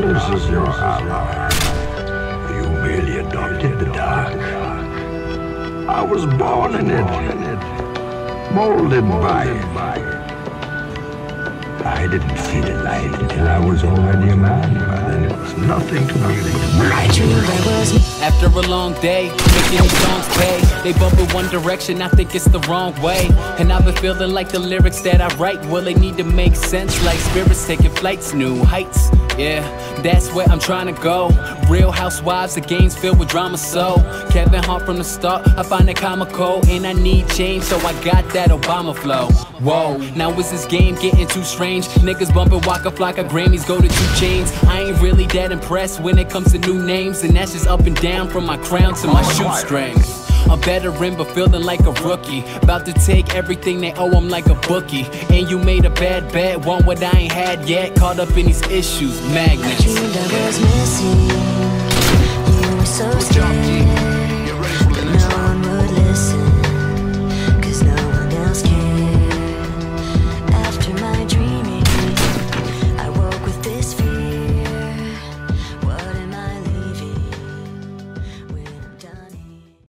darkness is your ally. You merely adopted the dark. I was born in it, molded by it. I didn't see the light until I was already a man. By then it was nothing to me. After a long day, making these songs pay. They bump in one direction, I think it's the wrong way. And I've been feeling like the lyrics that I write, well, they need to make sense. Like spirits taking flights, new heights. Yeah, that's where I'm trying to go. Real housewives, the game's filled with drama, so Kevin Hart from the start, I find it comical. And I need change, so I got that Obama flow. Whoa, now is this game getting too strange? Niggas bumping Waka Flocka, Grammys go to 2 Chainz. I ain't really that impressed when it comes to new names, and that's just up and down from my crown to my shoestrings. A veteran but feeling like a rookie. About to take everything they owe, I'm like a bookie. And you made a bad bet, want what I ain't had yet. Caught up in these issues, magnets.